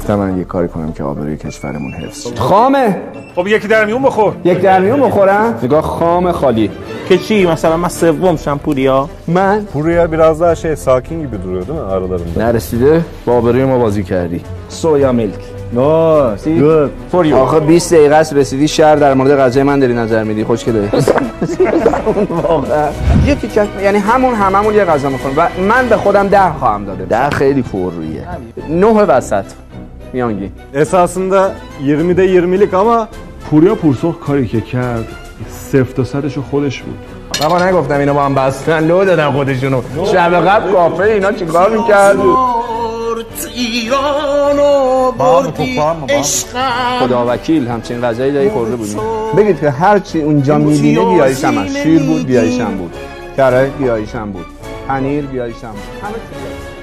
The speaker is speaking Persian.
گفتم من یه کاری کنم که آبروی کشورمون حفظ شه. خامه! خب یکی در میون بخور. یک درمیون بخورم؟ نگاه خام خالی. که چی؟ مثلا من سوم شم پوریا. من؟ Buraya biraz daha şey sakin gibi duruyor değil mi aralarında? نرسیده؟ با آبروی ما بازی کردی. سویا میلک. نو سی فور یو آخه 20 دقیقه است رسیدی شهر در مورد غذای من داری نظر میدی. خوشگله واقعا. یه تیکش یعنی همون هممون یه غذا می‌خوریم و من به خودم ده خواهم داده. ده خیلی پر رویه. نه وسط. میانگی Esasında 20'de 20'lik ama پوریا پورسرخ کاری که کرد. صفر تا صدشو خودش بود. بابا نگفتم اینا با هم بستن. لو دادن خودشونو. شب قبل کافه اینا چیکار می‌کرد خدا وکیل همچین غذایی داری خورده بودیم بگید که هر چی اونجا می‌بینه بیایشم هست شیر بود بیایشم بود. کره بیایشم بود. پنیر بیایشم بود. همه چیز